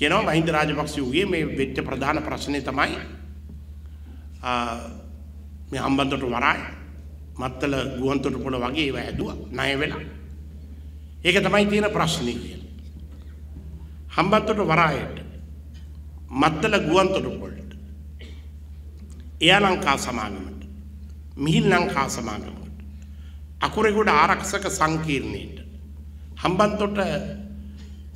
කියනවා මහින්ද රාජපක්ෂගේ මේ වෙච්ච ප්‍රධාන ප්‍රශ්නය තමයි මේ හම්බන්තොට වරාය මත්තල ගුවන්තොට පොළ වගේ ඒව හැදුව ණය වෙලා. ඒක තමයි තියෙන ප්‍රශ්නේ කියලා. හම්බන්තොට වරායට මත්තල ගුවන්තොට පොළට එයා ලංකා සමාගමට මිහිල් ලංකා සමාගමට අකුරෙගොඩ ආරක්ෂක සංකීර්ණයට හම්බන්තොට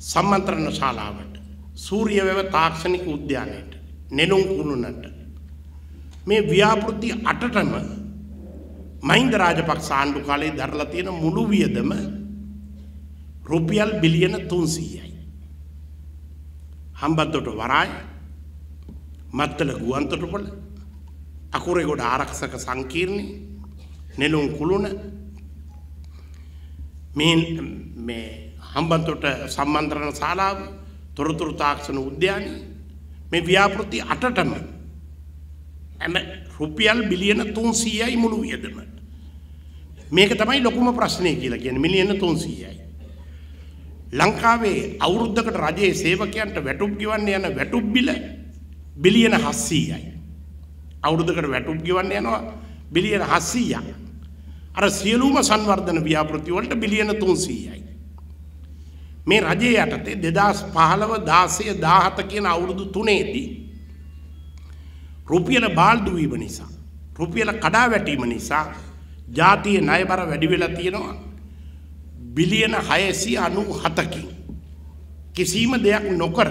සම්මන්ත්‍රණ ශාලාවට සූරිය වැව තාක්ෂණික උද්‍යානයට නෙළුම් කුළුණට මේ ව්‍යාපෘති අටටම මහින්ද රාජපක්ෂ ආණ්ඩු කාලේ දරලා තියෙන මුළු වියදම රුපියල් බිලියන 300යි. හම්බන්තොට වරාය මත්තල ගුවන්තොටුපොළ අකුරේගොඩ ආරක්ෂක සංකීර්ණය නෙළුම් කුළුණ මේ මේ හම්බන්තොට සම්මන්ත්‍රණ ශාලාව තොරතුරු තාක්ෂණ උද්‍යානය මේ ව්‍යාපෘති අටටම ඇම රුපියල් බිලියන 300යි මුළු වියදම. මේක තමයි ලොකුම ප්‍රශ්නය කියලා කියන්නේ මිලියන 300යි. ලංකාවේ අවුරුද්දකට රජයේ සේවකයන්ට වැටුප් ගෙවන්න යන වැටුප් බිල බිලියන 700යි. අවුරුද්දකට වැටුප් ගෙවන්න යනවා බිලියන 700ක්. අර සියලුම සංවර්ධන ව්‍යාපෘති වලට බිලියන 300යි. මේ රජයේ යටතේ 2015 16 17 කියන අවුරුදු තුනේදී රුපියල බාල්දු වීම නිසා රුපියල කඩා වැටීම නිසා ජාතිය ණයබර වැඩි වෙලා තියෙනවා. බිලියන 697කින් කිසිම දෙයක් නොකර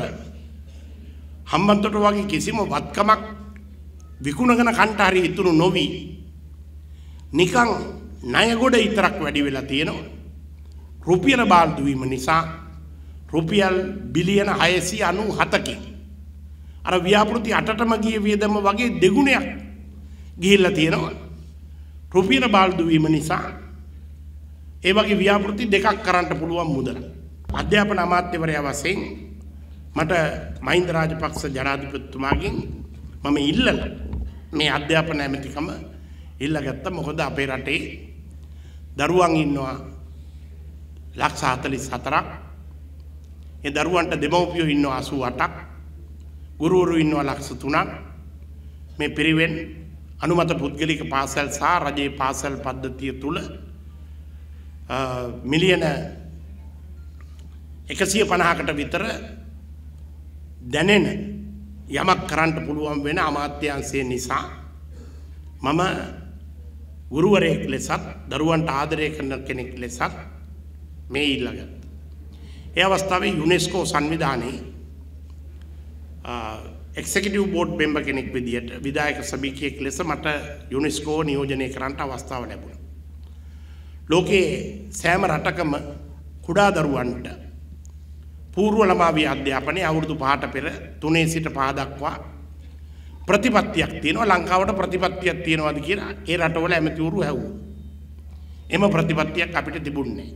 හම්බන්තොට වගේ කිසිම වත්කමක් විකුණගෙන කන්ට හරි ඉතුරු නොවි නිකන් ණය ගොඩ විතරක් වැඩි වෙලා තියෙනවා. රුපියල බාල්දු වීම නිසා රුපියල් බිලියන 697කින් අර ව්‍යාපෘති අටටම ගිය වියදම වගේ දෙගුණයක් ගිහිල්ලා තියෙනවා. රුපියල බාල්දු වීම නිසා ඒ වගේ ව්‍යාපෘති දෙකක් කරන්න පුළුවන් මුදල. අධ්‍යාපන අමාත්‍යවරයා වශයෙන් මට මහින්ද රාජපක්ෂ ජනාධිපතිතුමාගෙන් මම ඉල්ලන මේ අධ්‍යාපන ඇමතිකම ඉල්ලගත්ත මොකද අපේ රටේ දරුවන් ඉන්නවා ලක්ෂ 44ක් ඒ දරුවන්ට දෙමව්පියෝ ඉන්නවා 88ක් ගුරුවරු ඉන්නවා ලක්ෂ 3ක් මේ පිරිවෙන් අනුමත පුද්ගලික පාසල් සහ රජයේ පාසල් පද්ධතිය තුල මිලියන 150කට විතර දැනෙන යමක් කරන්න පුළුවන් වෙන අමාත්‍යාංශය නිසා මම ගුරුවරයෙක් ලෙසත් දරුවන්ට ආදරය කරන කෙනෙක් ලෙසත් මේ ඉල්ලගත්. ඒ අවස්ථාවේ යුනෙස්කෝ සංවිධානයේ එක්සෙකිටිව් බෝඩ් මෙම්බර් කෙනෙක් විදියට විධායක සභිකයෙක් ලෙස මට යුනෙස්කෝ නියෝජනය කරන්නට අවස්ථාව ලැබුණා. ලෝකයේ සෑම රටකම කුඩා දරුවන්ට පූර්ව ළමාවිය අධ්‍යාපනයේ අවුරුදු 5ට පෙර 3 සිට 5 දක්වා ප්‍රතිපත්තියක් තියෙනවා ලංකාවට ප්‍රතිපත්තියක් තියෙනවද කියලා ඒ රටවල ඇමතිවරු ඇහුවා. එම ප්‍රතිපත්තියක් අපිට තිබුණේ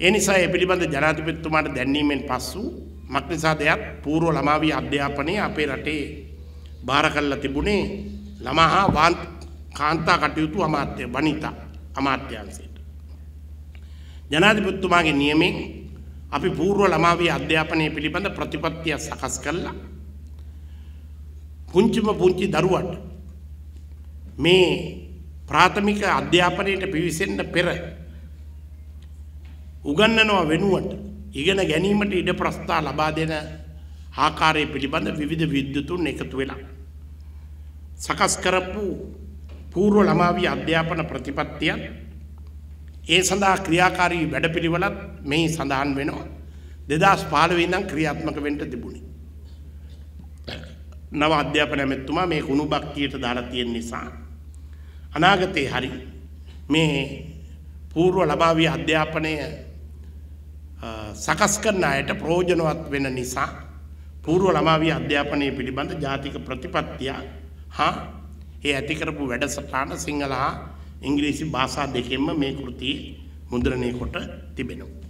ඒ නිසා ඒ පිළිබඳ ජනාධිපතිතුමාට දැන්වීමෙන් පසු මක්නිසා දෙයක් පූර්ව ළමාවී අධ්‍යාපනය අපේ රටේ භාර කරලා තිබුණේ ළමා හා වාන්ත කාන්තා කටයුතු අමාත්‍ය වනිතා අමාත්‍යංශයට. ජනාධිපතිතුමාගේ නියමෙන් අපි පූර්ව ළමාවී අධ්‍යාපනය පිළිබඳ ප්‍රතිපත්තිය සකස් කළා. පුංචිම පුංචි දරුවට මේ ප්‍රාථමික අධ්‍යාපනයට පිවිසෙන්න පෙර උගන්නනවා වෙනුවට ඉගෙන ගැනීමට ඉඩ ප්‍රස්ථා ලබා දෙන ආකාරය පිළිබඳ විවිධ විද්‍යතුන් එකතු වෙලා. සකස් කරපු පූර්ව ළමාවී අධ්‍යාපන ප්‍රතිපත්තියත් ඒ සඳහා ක්‍රියාකාරී වැඩපිළිවෙලත් මෙහි සඳහන් වෙනවා දෙදස් පාලවෙදම් ක්‍රියාත්මක වෙන්ට තිබුණි. නව අධ්‍යාපන ඇමැත්තුමා මේ කුණු බක්තියට දාලා තියෙන නිසා. අනාගතයේ හරි මේ පූර්ව ලබාවී අධ්‍යාපනය සකස් කරන අයට ප්‍රෝජනවත් වෙන නිසා පූර්ව ළමාවී අධ්‍යාපනය පිළිබඳ ජාතික ප්‍රතිපත්තිය හා ඒ ඇති කරපු වැඩසටහන සිංහල හා ඉංග්‍රීසි භාෂා දෙකෙන්ම මේ කෘතියේ මුද්‍රණය කොට තිබෙනවා.